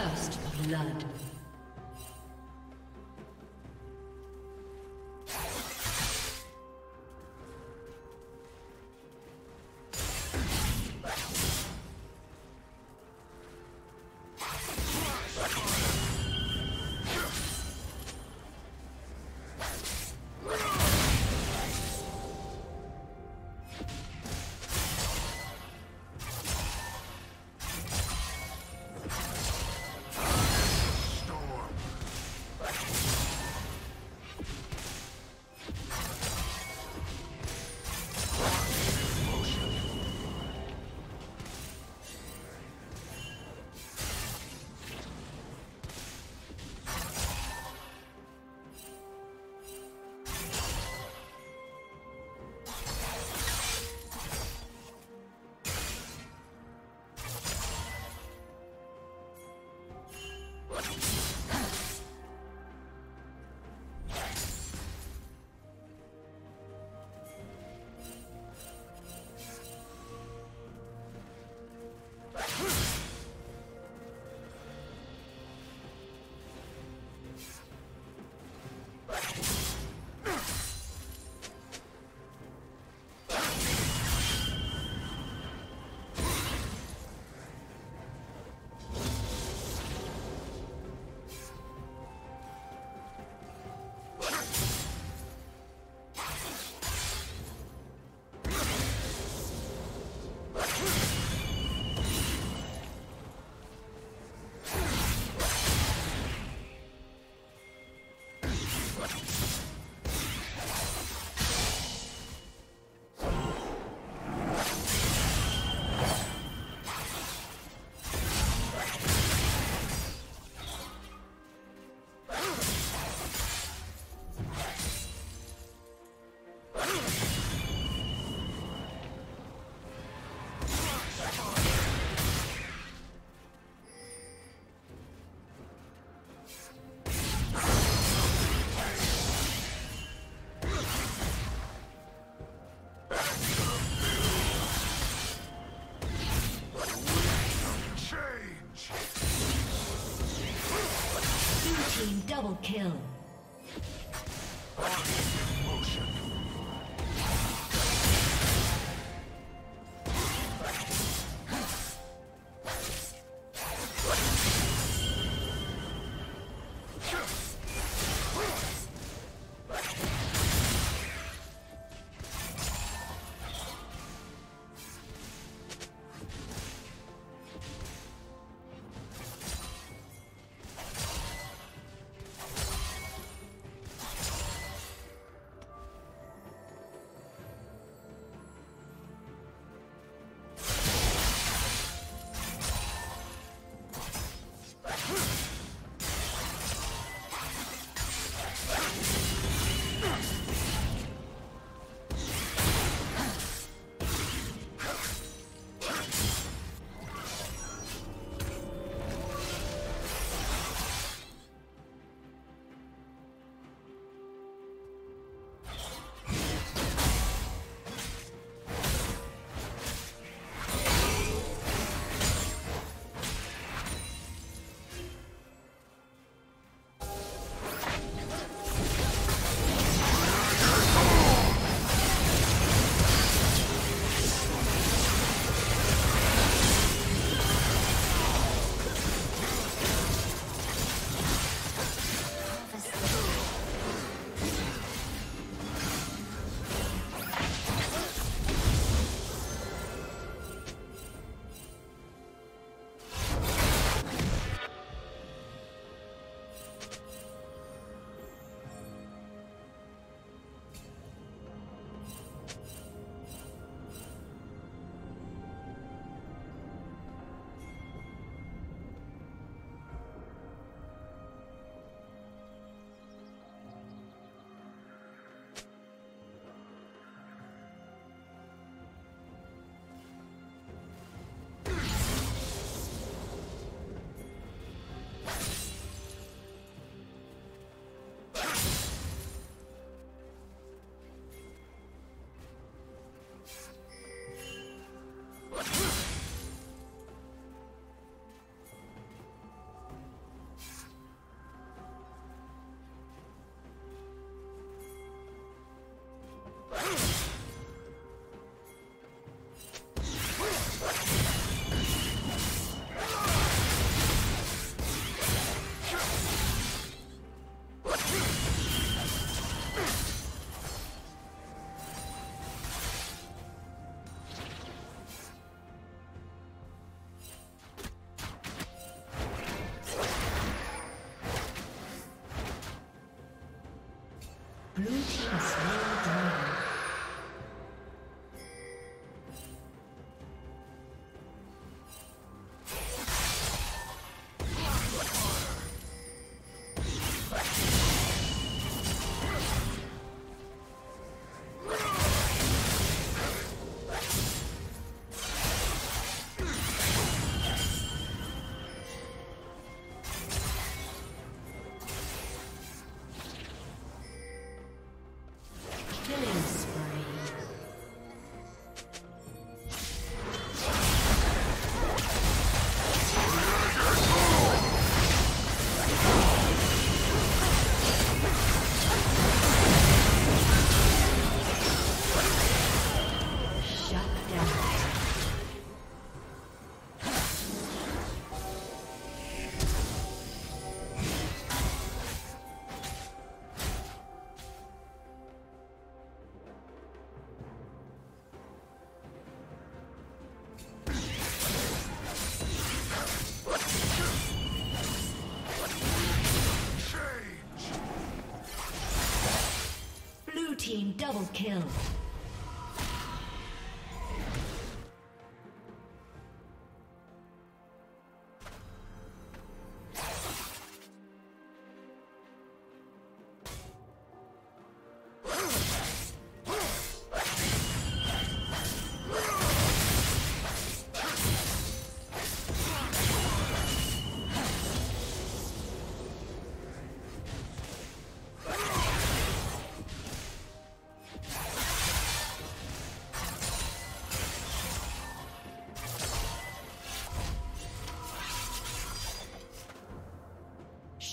First blood. Kill. Kill.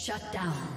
Shut down.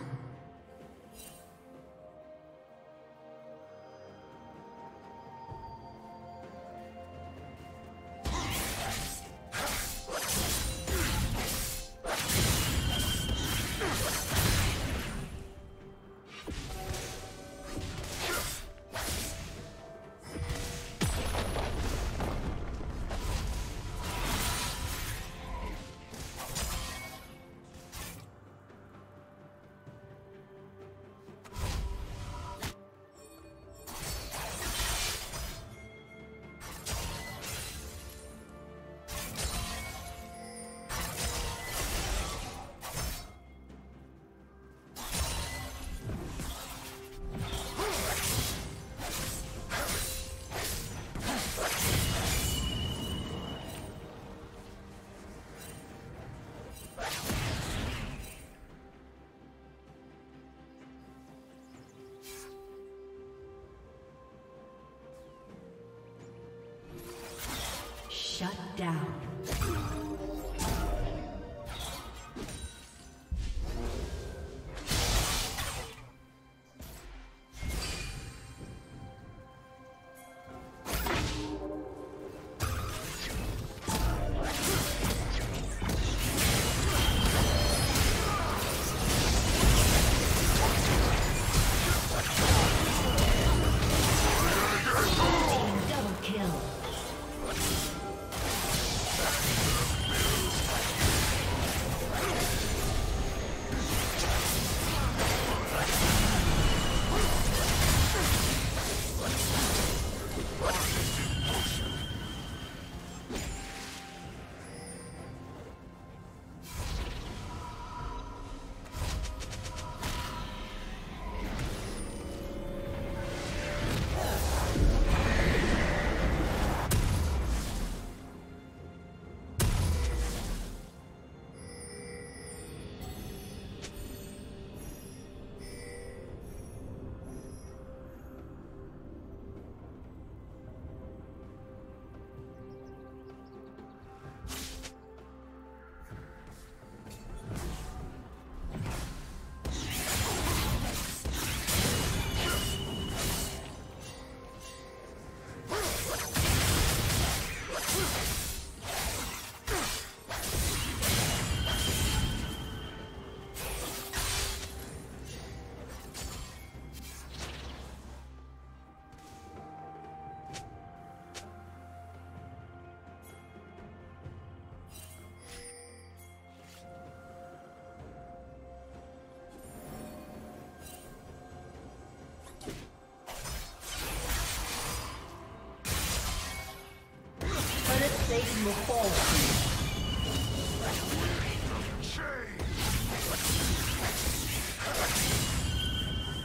Satan will fall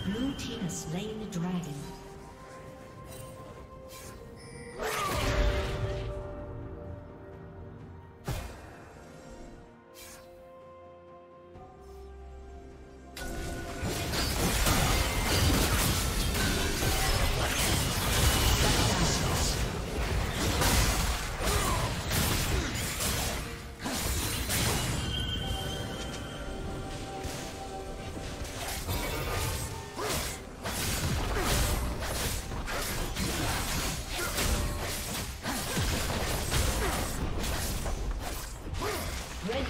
Blue team has slain the dragon.